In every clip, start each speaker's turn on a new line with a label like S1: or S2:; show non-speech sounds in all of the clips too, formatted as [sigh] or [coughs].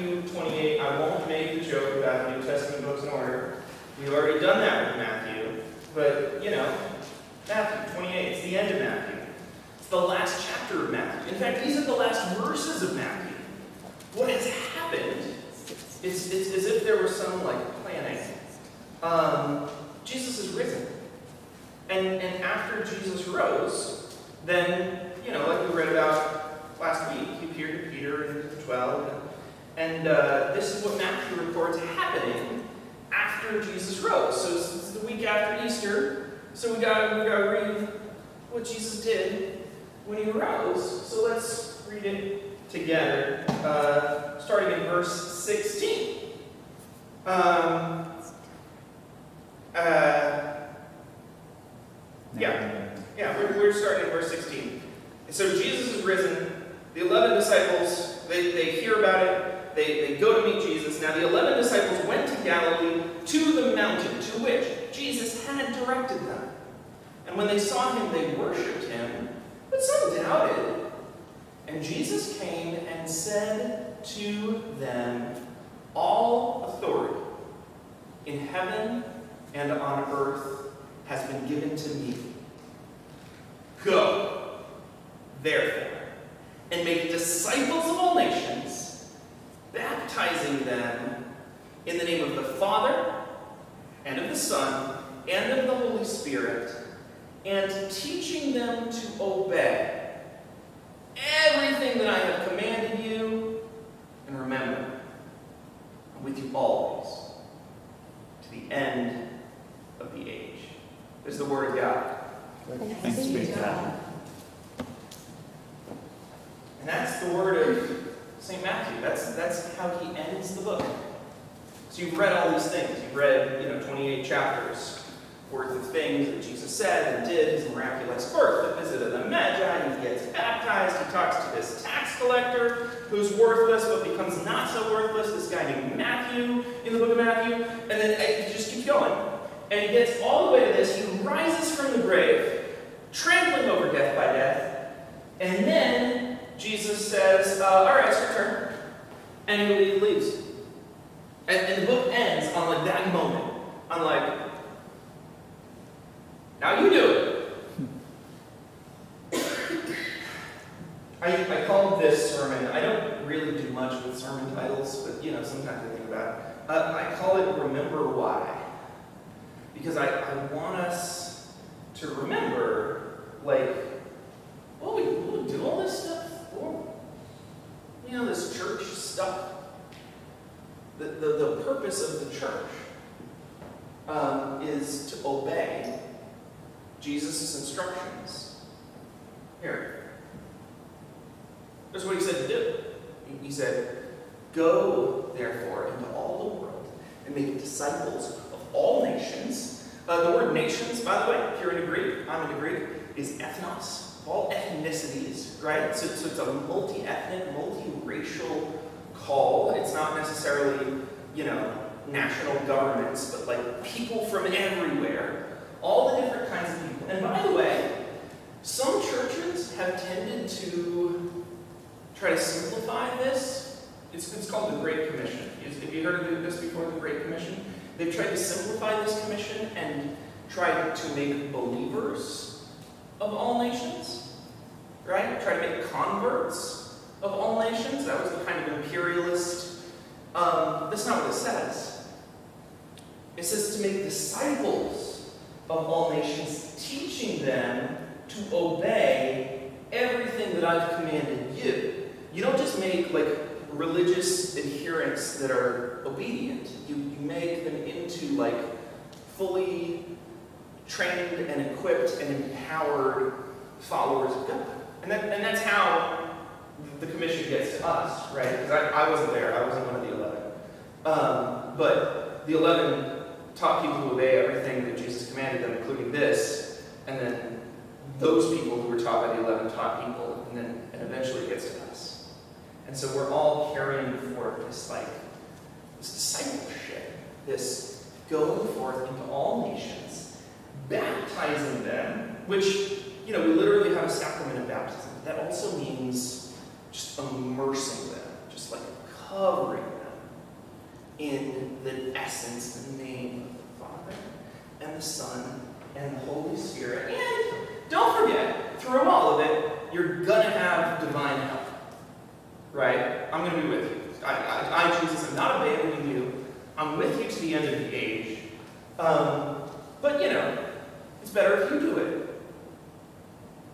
S1: 22, 28, I won't make the joke about New Testament books in order. We've already done that with Matthew. But, you know, Matthew 28, it's the end of Matthew. It's the last chapter of Matthew. In fact, these are the last verses of Matthew. What has happened, it's, it's as if there was some, like, planning. Um, Jesus is risen. And, and after Jesus rose, then, you know, like we read about last week, he appeared to Peter and the 12, and and uh, this is what Matthew records happening after Jesus rose. So this is the week after Easter. So we got we got to read what Jesus did when he rose. So let's read it together, uh, starting in verse 16. Um, uh, yeah, yeah, we're, we're starting in verse 16. So Jesus is risen. The 11 disciples, they, they hear about it. They, they go to meet Jesus. Now, the 11 disciples went to Galilee to the mountain to which Jesus had directed them. And when they saw him, they worshipped him, but some doubted. And Jesus came and said to them, All authority in heaven and on earth has been given to me. Go, therefore, and make disciples of all nations, baptizing them in the name of the Father, and of the Son, and of the Holy Spirit, and teaching them to obey everything that I have commanded you, and remember, I'm with you always, to the end of the age. There's the Word of God.
S2: Thanks be to God.
S1: And that's the word of St. Matthew. That's, that's how he ends the book. So you've read all these things. You've read, you know, 28 chapters worth of things that Jesus said and did, his miraculous birth, the visit of the Magi, he gets baptized, he talks to this tax collector who's worthless but becomes not so worthless, this guy named Matthew in the book of Matthew, and then uh, it just keeps going. And he gets all the way to this, he rises from the grave, trampling over death by death, and then Jesus says, uh, all right, it's your turn, and he leaves. And, and the book ends on like that moment, on like, now you do it. [coughs] I, I called this sermon, I don't really do much with sermon titles, but you know, sometimes I think about it. Uh, I call it Remember Why. Because I, I want us to remember, like, well, we, we do all this stuff for, you know, this church stuff. The, the, the purpose of the church um, is to obey Jesus' instructions. Here. That's what he said to do. He said, Go, therefore, into all the world and make disciples of all nations. Uh, the word nations, by the way, if you're into Greek, I'm into Greek, is ethnos, all ethnicities, right? So, so it's a multi-ethnic, multi-racial call. It's not necessarily, you know, national governments, but like people from everywhere all the different kinds of people. And by the way, some churches have tended to try to simplify this. It's, it's called the Great Commission. Have you heard of this before, the Great Commission? They've tried to simplify this commission and tried to make believers of all nations, right? Try to make converts of all nations. That was the kind of imperialist. Um, that's not what it says. It says to make disciples of all nations, teaching them to obey everything that I've commanded you. You don't just make like religious adherents that are obedient. You, you make them into like fully trained and equipped and empowered followers of God. And, that, and that's how the commission gets to us, right? Because I, I wasn't there, I wasn't one of the 11. Um, but the 11 taught people to obey everything that Jesus commanded them, including this, and then those people who were taught by the 11 taught people, and then and eventually it gets to us. And so we're all carrying forth this like this discipleship, this going forth into all nations, baptizing them, which you know we literally have a sacrament of baptism. That also means just immersing them, just like covering them in the essence, the name of the Father and the Son and the Holy Spirit. And don't forget, through all of it, you're gonna have divine help. Right? I'm gonna be with you. I, I, I Jesus, I'm not abandoning you. I'm with you to the end of the age. Um, but you know, it's better if you do it.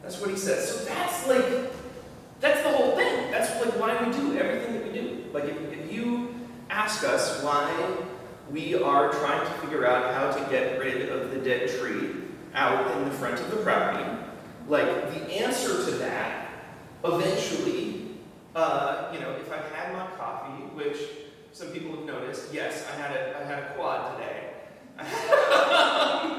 S1: That's what he says. So that's like, that's the whole thing. That's like why we do everything that we do. Like if, if you ask us why we are trying to figure out how to get rid of the dead tree out in the front of the property, like the answer to that, eventually, uh, you know, if I had my coffee, which some people have noticed, yes, I had a, I had a quad today.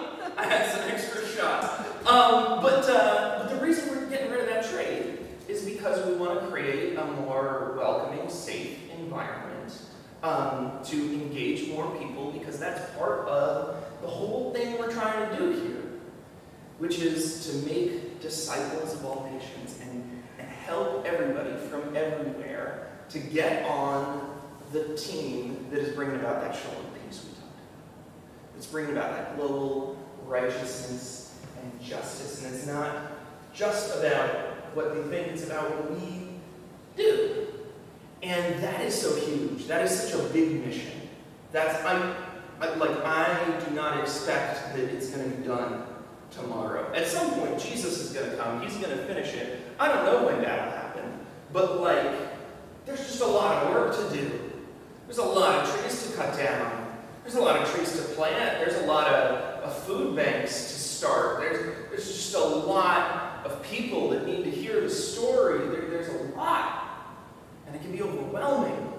S1: [laughs] [laughs] I had some extra shots. Um, but, uh, but the reason we're getting rid of that trade is because we want to create a more welcoming, safe environment um, to engage more people because that's part of the whole thing we're trying to do here, which is to make disciples of all nations and, and help everybody from everywhere to get on the team that is bringing about that shalom peace we talked about. It's bringing about that global righteousness and justice, and it's not just about what they think, it's about what we do. And that is so huge. That is such a big mission. That's I, I like I do not expect that it's going to be done tomorrow. At some point, Jesus is going to come. He's going to finish it. I don't know when that'll happen, but like, there's just a lot of work to do. There's a lot of trees to cut down. There's a lot of trees to plant. There's a lot of, of food banks to start. There's there's just a lot of people that need to hear the story. There, there's a lot and it can be overwhelming.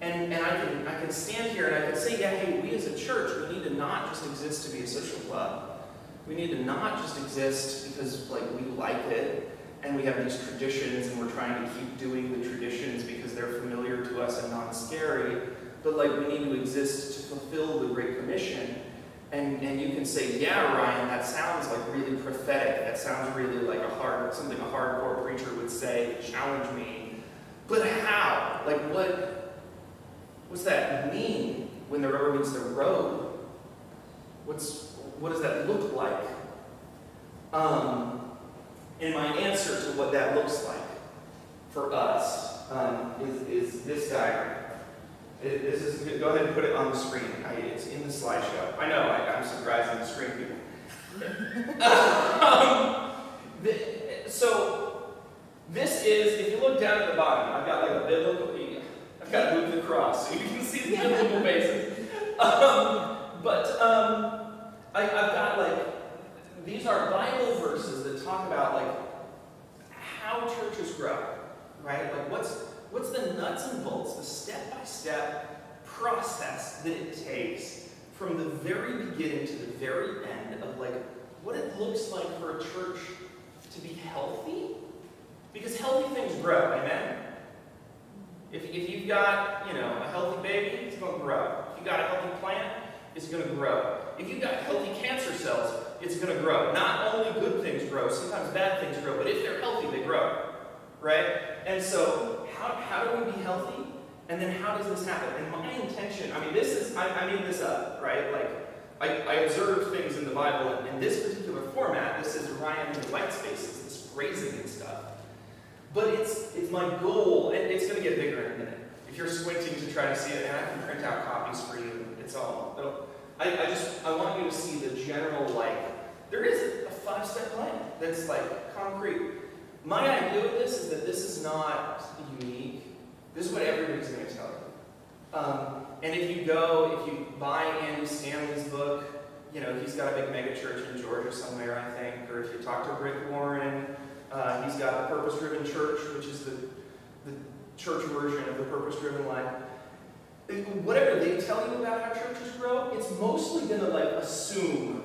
S1: And, and I, can, I can stand here and I can say, yeah, hey, we as a church, we need to not just exist to be a social club. We need to not just exist because like we like it and we have these traditions and we're trying to keep doing the traditions because they're familiar to us and not scary. But like we need to exist to fulfill the Great Commission. And, and you can say, yeah, Ryan, that sounds like really prophetic. That sounds really like a hard, something a hardcore preacher would say, challenge me. But how? Like what, what's that mean when the rubber meets the road? What's, what does that look like? Um, and my answer to what that looks like for us um, is, is this diagram. It, this is, go ahead and put it on the screen. I, it's in the slideshow. I know, I, am surprising the screen people. [laughs] um, the, so, this is, if you look down at the bottom, I've got like a biblical, I've got moved the cross so you can see the biblical basis. Um, but um, I, I've got like, these are Bible verses that talk about like how churches grow, right? Like what's, what's the nuts and bolts, the step-by-step process that it takes from the very beginning to the very end of like what it looks like for a church to be healthy because healthy things grow, amen? If, if you've got, you know, a healthy baby, it's going to grow. If you've got a healthy plant, it's going to grow. If you've got healthy cancer cells, it's going to grow. Not only good things grow, sometimes bad things grow, but if they're healthy, they grow. Right? And so, how, how do we be healthy? And then how does this happen? And my intention, I mean, this is, I, I made this up, right? Like, I, I observed things in the Bible, and in this particular format, this is Ryan in the white spaces, this phrasing and stuff. But it's, it's my goal, and it's going to get bigger in a minute. If you're squinting to try to see it, and I can print out copies for you, it's all, I, I just, I want you to see the general, like, there is a five-step plan that's, like, concrete. My idea with this is that this is not unique. This is what everybody's going to tell you. Um, and if you go, if you buy Andy Stanley's book, you know, he's got a big mega church in Georgia somewhere, I think. Or if you talk to Rick Warren, uh, he's got the Purpose Driven Church, which is the, the church version of the Purpose Driven life. Whatever they tell you about how churches grow, it's mostly going to like assume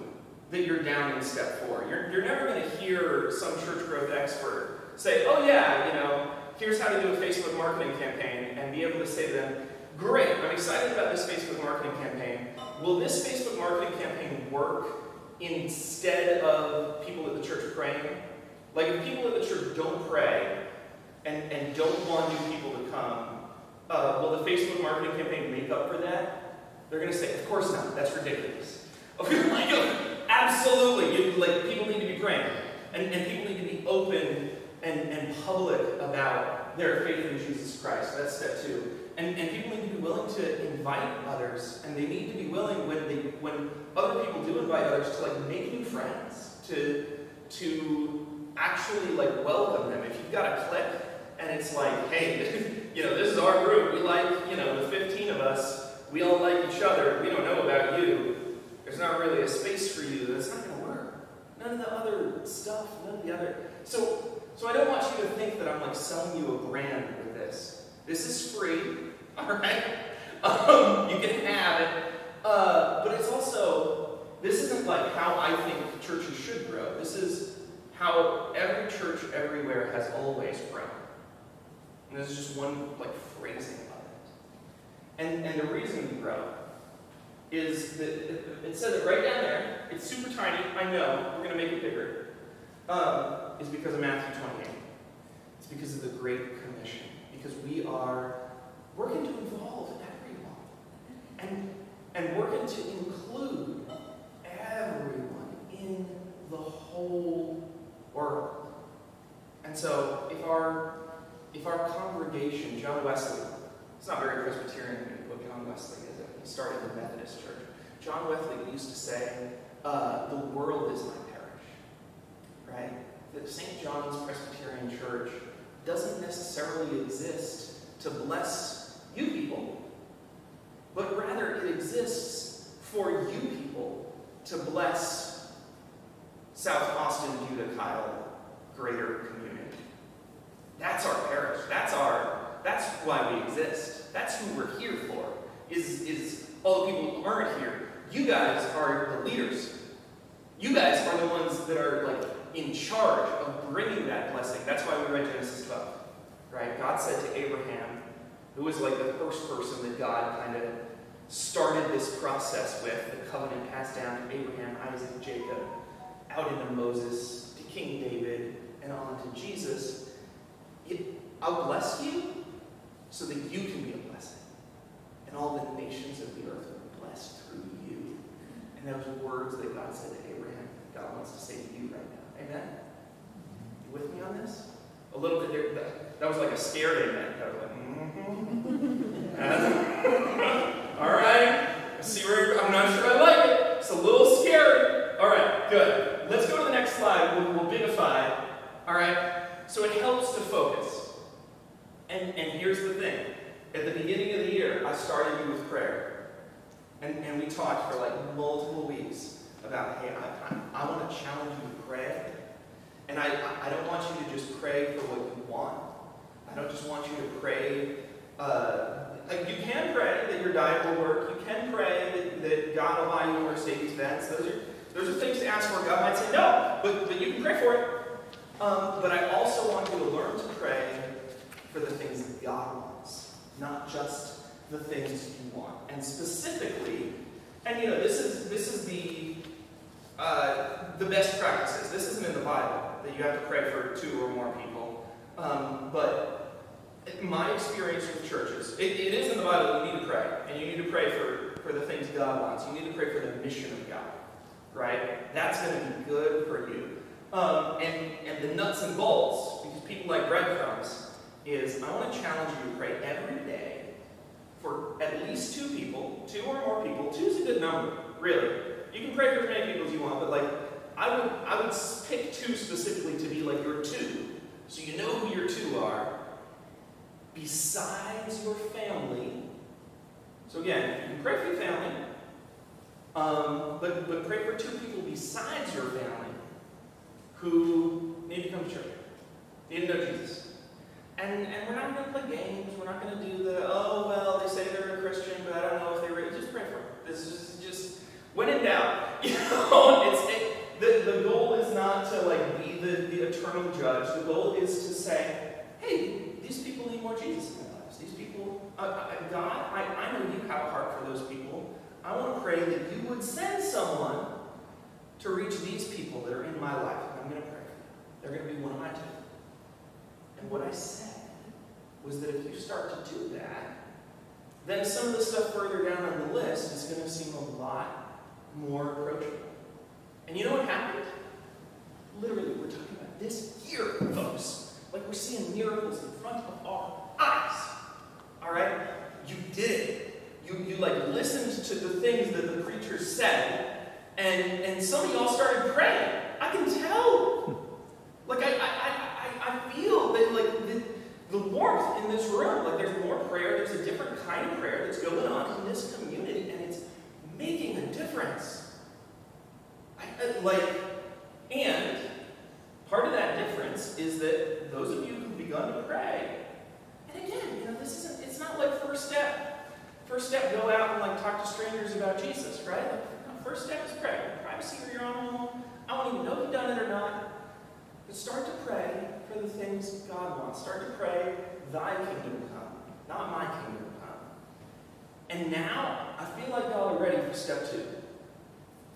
S1: that you're down in step four. You're, you're never going to hear some church growth expert say, oh yeah, you know, here's how to do a Facebook marketing campaign, and be able to say to them, great, I'm excited about this Facebook marketing campaign. Will this Facebook marketing campaign work instead of people at the church praying? Like if people at the church don't pray and, and don't want new people to come, uh, will the Facebook marketing campaign make up for that? They're going to say, of course not. That's ridiculous. [laughs] like, Absolutely. You, like people need to be praying, and, and people need to be open and, and public about their faith in Jesus Christ. That's step two. And, and people need to be willing to invite others, and they need to be willing when they when other people do invite others to like make new friends, to to actually like welcome them. If you've got a clique and it's like, hey, [laughs] you know, this is our group. We like, you know, the 15 of us. We all like each other. We don't know about you. There's not really a space for you. That's not going to work. None of the other stuff. None of the other. So, so I don't want you to think that I'm like selling you a brand with this. This is free. [laughs] All right. Um, you can have it. Uh, but it's also this isn't like how I think churches should grow. This is how every church everywhere has always grown. And this is just one like phrasing of it. And, and the reason we grow is that it, it says it right down there. It's super tiny. I know. We're going to make it bigger. Um, is because of Matthew 28. It's because of the Great Commission. Because we are working to involve everyone. And, and working to include everyone in the whole world. And so if our if our congregation, John Wesley, it's not very Presbyterian what John Wesley is. He started the Methodist Church. John Wesley used to say, uh, the world is my parish. Right? That St. John's Presbyterian Church doesn't necessarily exist to bless you people, but rather it exists for you people to bless South Austin, Buda, Kyle, greater community. That's our parish. That's our, that's why we exist. That's who we're here for, is, is all the people who aren't here. You guys are the leaders. You guys are the ones that are like in charge of bringing that blessing. That's why we read Genesis 12. Right? God said to Abraham, who was like the first person that God kind of started this process with, the covenant passed down to Abraham, Isaac, Jacob, out into Moses, to King David, and on to Jesus. I'll bless you so that you can be a blessing. And all the nations of the earth are blessed through you. And those words that God said to Abraham, God wants to say to you right now. Amen? You with me on this? A little bit. That, that was like a scared amen. I was like, mm-hmm. [laughs] all right. See where I'm not sure I like it. It's a little scary. All right, good. Let's go to the next slide. We'll, we'll bigify. All right. So it helps to focus. And, and here's the thing. At the beginning of the year, I started you with prayer. And, and we talked for like multiple weeks about, hey, I, I, I want to challenge you pray. And I, I don't want you to just pray for what you want. I don't just want you to pray. Uh, like you can pray that your diet will work. You can pray that, that God will buy you a Mercedes-Benz. Those are, those are things to ask for. God might say no, but, but you can pray for it. Um, but I also want you to learn to pray for the things that God wants, not just the things you want. And specifically, and you know, this is this is the uh, the best practices. This isn't in the Bible that you have to pray for two or more people. Um, but my experience with churches, it, it is in the Bible that you need to pray, and you need to pray for, for the things God wants. You need to pray for the mission of God, right? That's going to be good for you. Um, and, and the nuts and bolts, because people like breadcrumbs, is I want to challenge you to pray every day for at least two people, two or more people. Two is a good number, really. You can pray for as many people as you want, but like I would I would pick two specifically to be like your two. So you know who your two are. Besides your family. So again, you can pray for your family, Um, but, but pray for two people besides your family who need to come to church, need to know Jesus. And, and we're not going to play games. We're not going to do the, oh, well, they say they're a Christian, but I don't know if they really. Just pray for them. This is when in doubt, [laughs] you know, it's, it, the, the goal is not to like be the, the eternal judge. The goal is to say, hey, these people need more Jesus in their lives. These people, uh, uh, God, I, I know you have a heart for those people. I want to pray that you would send someone to reach these people that are in my life. I'm going to pray. They're going to be one of my team. And what I said was that if you start to do that, then some of the stuff further down on the list is going to seem a lot more approachable. And you know what happened? Literally, we're talking about this year, folks. Like we're seeing miracles in front of our eyes. All right? You did it. You, you like listened to the things that the preachers said, and, and some of y'all started praying. I can tell. Like I, I, I, I feel that like the, the warmth in this room, like there's more prayer, there's a different kind of prayer that's going on in this community, making a difference. I, like, and part of that difference is that those of you who've begun to pray, and again, you know, this isn't, it's not like first step. First step, go out and like talk to strangers about Jesus, right? First step is pray. Privacy of your own home. I don't even know if you've done it or not. But start to pray for the things God wants. Start to pray, thy kingdom come, not my kingdom. And now, I feel like y'all are ready for step two,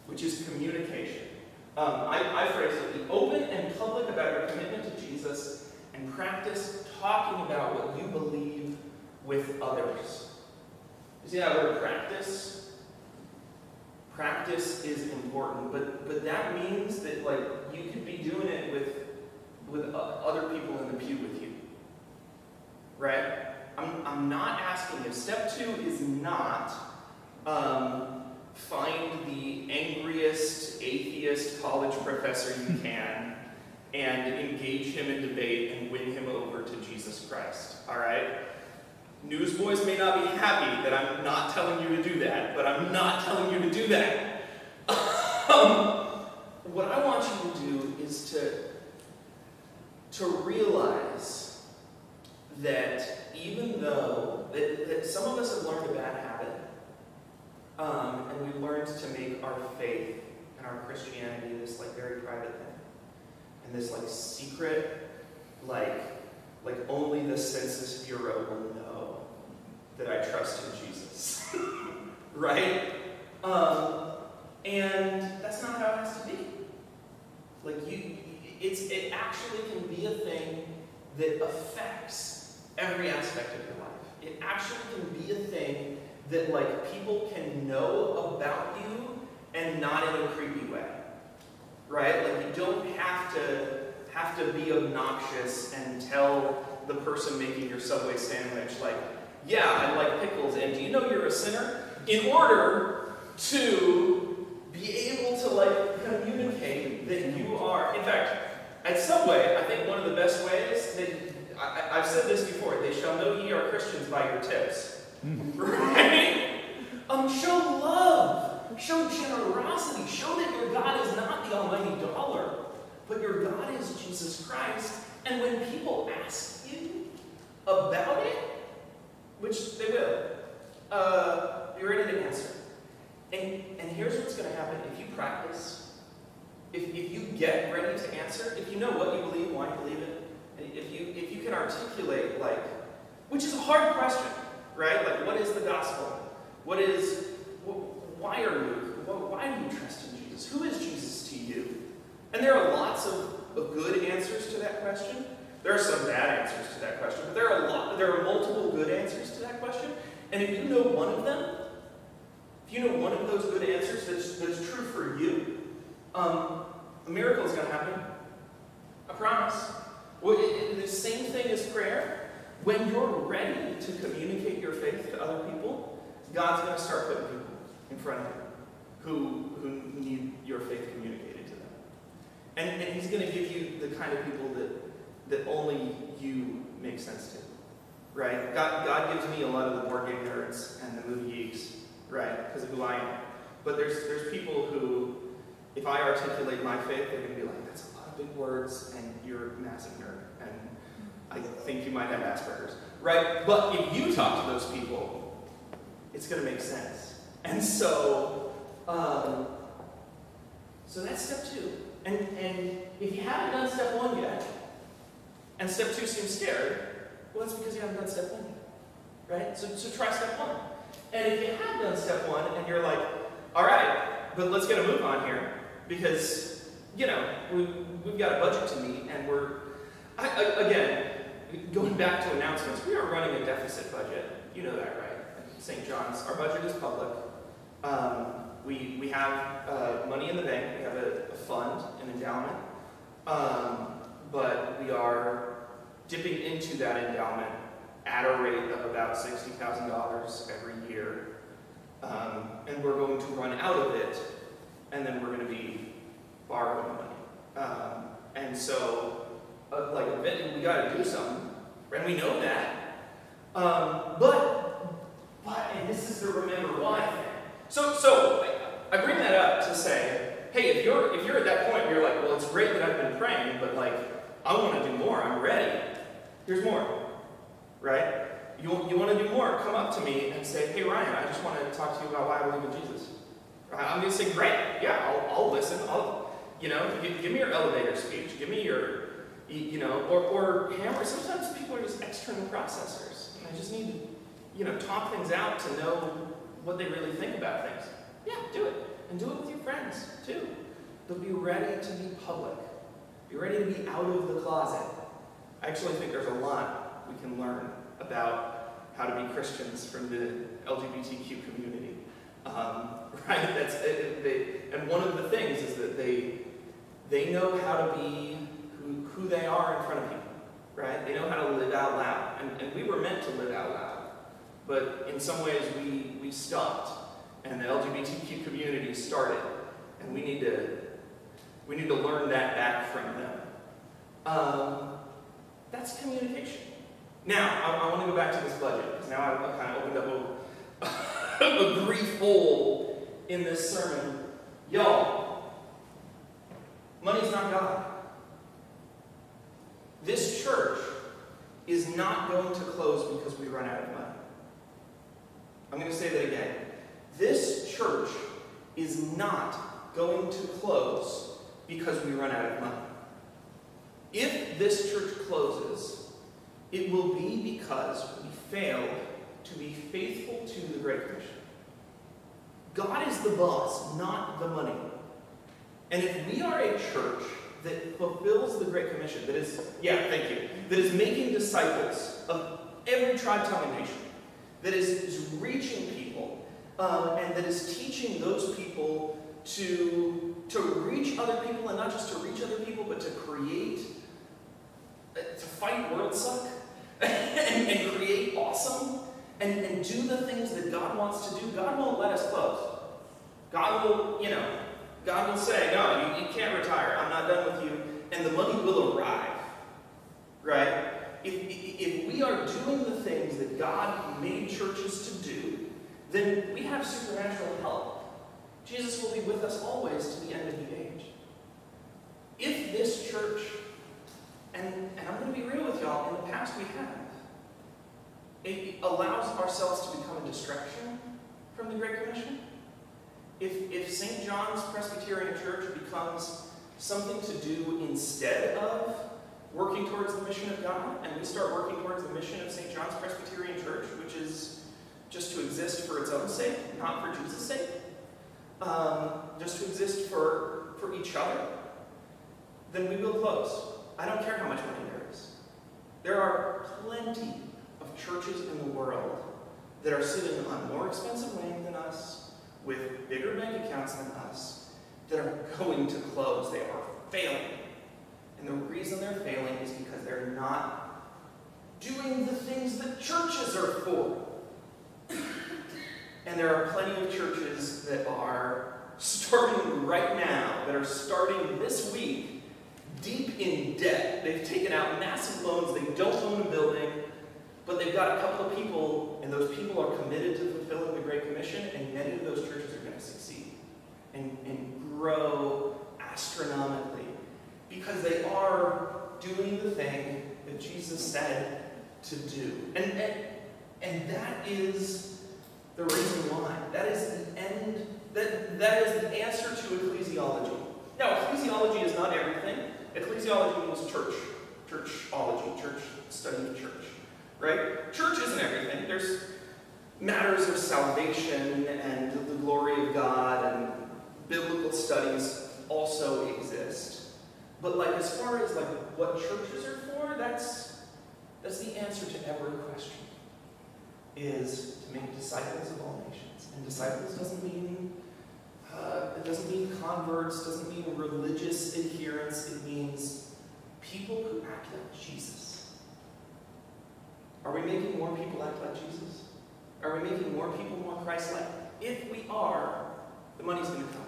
S1: which is communication. Um, I, I phrase it, be open and public about your commitment to Jesus and practice talking about what you believe with others. You see that word practice? Practice is important, but, but that means that like you could be doing it with, with other people in the pew with you. I'm, not asking you. Step two is not um, find the angriest atheist college professor you [laughs] can and engage him in debate and win him over to Jesus Christ. All right? Newsboys may not be happy that I'm not telling you to do that, but I'm not telling you to do that. um, what I want you to do is to, to realize that even though that, that some of us have learned a bad habit, um, and we've learned to make our faith and our Christianity this like very private thing, and this like secret, like like only the Census Bureau will know that I trust in Jesus. [laughs] right? Um, and that's not how it has to be. Like you, it's it actually can be a thing that affects every aspect of your life. It actually can be a thing that like people can know about you and not in a creepy way. Right? Like you don't have to have to be obnoxious and tell the person making your Subway sandwich, like, yeah, I like pickles, and do you know you're a sinner? In order to be able to, like, communicate that you are. In fact, at Subway, I think one of the best ways that, I, have said this before, they shall know ye are Christians by your tips. [laughs] right? Um, show love, show generosity, show that your God is not the almighty dollar but your God is Jesus Christ. And when people ask you about it, which they will, uh, you're ready to answer. And, and here's what's going to happen if you practice, if, if you get ready to answer, if you know what you believe, why you believe it, if you, if you can articulate, like, which is a hard question, right? Like, what is the gospel? What is, why are you, why do you trust in Jesus? Who is Jesus to you? And there are lots of, of good answers to that question. There are some bad answers to that question, but there are a lot, there are multiple good answers to that question. And if you know one of them, if you know one of those good answers that's, that's true for you, um, a miracle is going to happen. I promise. The same thing as prayer. When you're ready to communicate your faith to other people, God's going to start putting people in front of you who, who need your faith communicated. To them. And, and he's going to give you the kind of people that, that only you make sense to. Right? God, God gives me a lot of the board game nerds and the movie geeks, right? Because of who I am. But there's, there's people who, if I articulate my faith, they're going to be like, that's a lot of big words, and you're a massive nerd, and I think you might have Asperger's, right? But if you talk to those people, it's going to make sense. And so, um, so that's step two. And, and if you haven't done step one yet, and step two seems scary, well, that's because you haven't done step one yet, right? So, so try step one. And if you have done step one and you're like, all right, but let's get a move on here because, you know, we, we've got a budget to meet and we're, I, I, again, going back to announcements, we are running a deficit budget. You know that, right? St. John's, our budget is public. Um, we, we have uh, money in the bank, we have a, a fund, an endowment, um, but we are dipping into that endowment at a rate of about $60,000 every year. Um, and we're going to run out of it, and then we're going to be borrowing money. Um, and so, uh, like, we got to do something, and we know that. Um, but, but, and this is the remember why thing. So, so I bring that up to say, hey, if you're if you're at that point you're like, well, it's great that I've been praying, but like, I want to do more. I'm ready. Here's more, right? You, you want to do more? Come up to me and say, hey, Ryan, I just want to talk to you about why I believe in Jesus. I'm going to say, great, yeah, I'll, I'll listen. I'll, you know, give, give, me your elevator speech. Give me your, you know, or, or hammer. Sometimes people are just external processors. And I just need to, you know, talk things out to know what they really think about things. Yeah, do it. And do it with your friends, too. But be ready to be public. Be ready to be out of the closet. I actually think there's a lot we can learn about how to be Christians from the LGBTQ community. Um, [laughs] right? That's it, they, and one of the things is that they they know how to be who, who they are in front of people, right? They know how to live out loud, and, and we were meant to live out loud, but in some ways we we stopped, and the LGBTQ community started, and we need to we need to learn that back from them. Um, that's communication. Now, I, I, want to go back to this budget, because now I've, kind of opened up a, [laughs] a brief hole in this sermon. Y'all, money's not God. This church is not going to close because we run out of money. I'm going to say that again. This church is not going to close because we run out of money. If this church closes, it will be because we failed to be faithful to the Great Commission. God is the boss, not the money. And if we are a church that fulfills the Great Commission, that is, yeah, thank you, that is making disciples of every tribe, tongue, and nation, that is, is reaching people, um, and that is teaching those people to, to reach other people, and not just to reach other people, but to create, uh, to fight world suck, [laughs] and, and, create awesome, and, and do the things that God wants to do, God won't let us close. God will, you know, God will say, no, you, you can't retire. I'm not done with you. And the money will arrive. Right? If, if we are doing the things that God made churches to do, then we have supernatural help. Jesus will be with us always to the end of the age. If this church, and, and I'm going to be real with y'all, in the past we have, it allows ourselves to become a distraction from the Great Commission, if, if St. John's Presbyterian Church becomes something to do instead of working towards the mission of God, and we start working towards the mission of St. John's Presbyterian Church, which is just to exist for its own sake, not for Jesus' sake, um, just to exist for, for each other, then we will close. I don't care how much money there is. There are plenty of churches in the world that are sitting on more expensive land than us, with bigger bank accounts than us that are going to close. They are failing. And the reason they're failing is because they're not doing the things that churches are for. And there are plenty of churches that are starting right now, that are starting this week, deep in debt. They've taken out massive loans, they don't own a building, but they've got a couple of people, and those people are committed to the Great Commission, and many of those churches are going to succeed. and, and grow astronomically because they are doing the thing that Jesus said to do. And, and, and that is the reason why. That is the end, that, that is the answer to ecclesiology. Now, ecclesiology is not everything. Ecclesiology means church, churchology, church, study of church, right? Church isn't everything. There's matters of salvation and the glory of God and biblical studies also exist. But like as far as like what churches are for, that's that's the answer to every question. Is to make disciples of all nations. And disciples doesn't mean uh, it doesn't mean converts, doesn't mean religious adherence. It means people who act like Jesus. Are we making more people act like Jesus? Are we making more people more Christ-like? If we are, the money's going to come.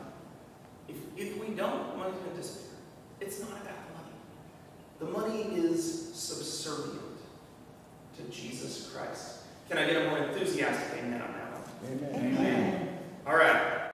S1: If, if we don't, the money's going to disappear. It's not about money. The money is subservient to Jesus Christ. Can I get a more enthusiastic amen on that one?
S2: Amen.
S1: All right.